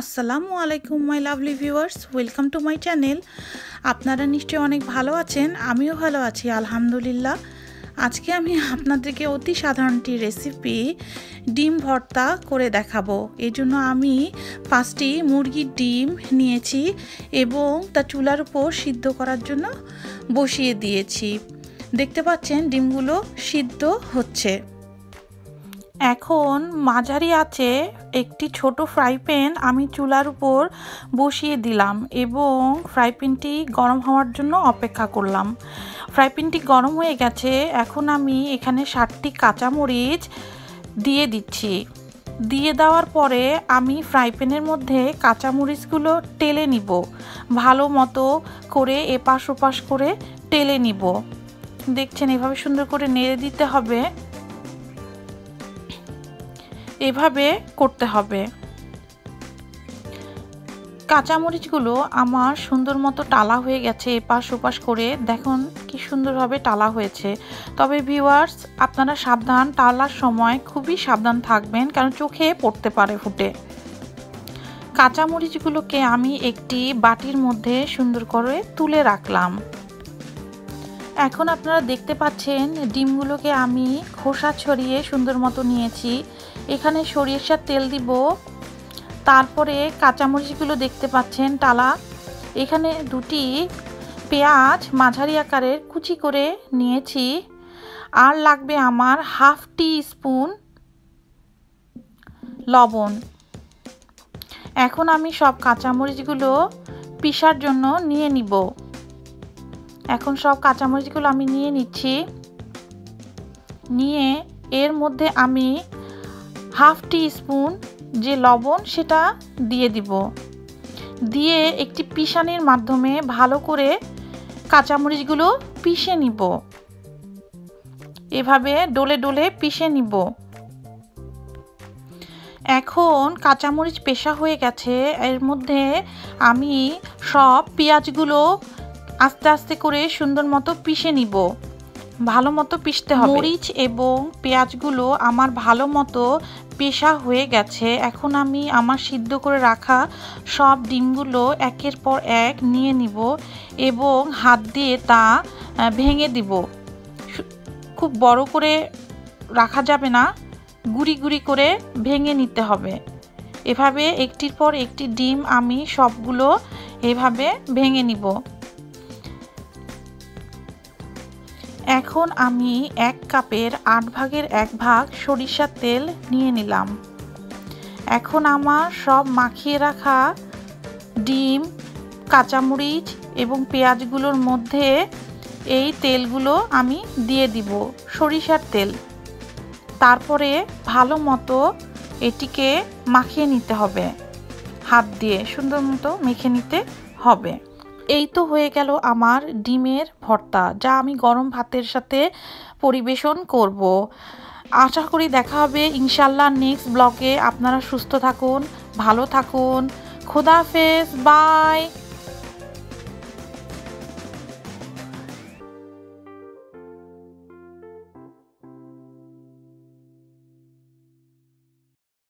আসসালামু আলাইকুম my lovely viewers welcome to my channel আপনারা নিশ্চয়ই অনেক ভালো আছেন, আমিও ভালো আছি, আলহামদুলিল্লাহ। আজকে আমি আপনাদেরকে অতি সাধারণটি রেসিপি ডিম ভর্তা করে দেখাবো। এই জন্য আমি পাঁচটি মুরগির ডিম নিয়েছি এবং তা চুলার উপর সিদ্ধ করার জন্য বসিয়ে দিয়েছি। দেখতে পাচ্ছেন, ডিমগুলো সিদ্ধ হচ্ছে। এখন মাঝারি আছে একটি ছোট ফ্রাই প্যান আমি চুলার উপর বসিয়ে দিলাম এবং ফ্রাই প্যানটি গরম হওয়ার জন্য অপেক্ষা করলাম। ফ্রাই প্যানটি গরম হয়ে গেছে, এখন আমি এখানে ষাটটি কাঁচামরিচ দিয়ে দিচ্ছি। দিয়ে দেওয়ার পরে আমি ফ্রাই প্যানের মধ্যে কাঁচামরিচগুলো টেলে নিব। ভালো মতো করে এপাশ ওপাশ করে টেলে নিব। দেখছেন এভাবে সুন্দর করে নেড়ে দিতে হবে। এভাবে করতে হবে। কাঁচামরিচগুলো আমার সুন্দর মতো টালা হয়ে গেছে এপাশ ওপাশ করে। দেখুন কি সুন্দরভাবে টালা হয়েছে। তবে ভিউয়ার্স আপনারা সাবধান, টালার সময় খুবই সাবধান থাকবেন কারণ চোখে পড়তে পারে ফুটে। কাঁচামরিচগুলোকে আমি একটি বাটির মধ্যে সুন্দর করে তুলে রাখলাম। এখন আপনারা দেখতে পাচ্ছেন ডিমগুলোকে আমি খোসা ছড়িয়ে সুন্দর মতো নিয়েছি। এখানে সরিষার তেল দিব। তারপরে কাঁচামরিচগুলো দেখতে পাচ্ছেন, টালা। এখানে দুটি পেঁয়াজ মাঝারি আকারের কুচি করে নিয়েছি। আর লাগবে আমার হাফ টি স্পুন লবণ। এখন আমি সব কাঁচামরিচগুলো পিসার জন্য নিয়ে নিব। এখন সব কাঁচামরিচগুলো আমি নিয়ে নিচ্ছি। নিয়ে এর মধ্যে আমি হাফ টি স্পুন যে লবণ সেটা দিয়ে দিব। দিয়ে একটি পিসানির মাধ্যমে ভালো করে কাঁচামরিচগুলো পিষে নিব। এভাবে ডলে ডলে পিষে নিব। এখন কাঁচামরিচ পেশা হয়ে গেছে। এর মধ্যে আমি সব পেঁয়াজগুলো আস্তে আস্তে করে সুন্দর মতো পিষে নিব। ভালো মতো পিষতে হবে। মরিচ এবং পেঁয়াজগুলো আমার ভালো মতো পেশা হয়ে গেছে। এখন আমি আমার সিদ্ধ করে রাখা সব ডিমগুলো একের পর এক নিয়ে নিব এবং হাত দিয়ে তা ভেঙে দিব। খুব বড় করে রাখা যাবে না, গুড়ি গুড়ি করে ভেঙে নিতে হবে। এভাবে একটির পর একটি ডিম আমি সবগুলো এভাবে ভেঙে নিব। এখন আমি এক কাপের আট ভাগের এক ভাগ সরিষার তেল নিয়ে নিলাম। এখন আমার সব মাখিয়ে রাখা ডিম, কাঁচামরিচ এবং পেঁয়াজগুলোর মধ্যে এই তেলগুলো আমি দিয়ে দিব, সরিষার তেল। তারপরে ভালো মতো এটিকে মাখিয়ে নিতে হবে। হাত দিয়ে সুন্দর মতো মেখে নিতে হবে। এই তো হয়ে গেল আমার ডিমের ভর্তা, যা আমি গরম ভাতের সাথে পরিবেশন করব। আশা করি দেখা হবে ইনশাল্লাহ নেক্সট ব্লগে আপনারা সুস্থ থাকুন, ভালো থাকুন। খুদাফেজ বাই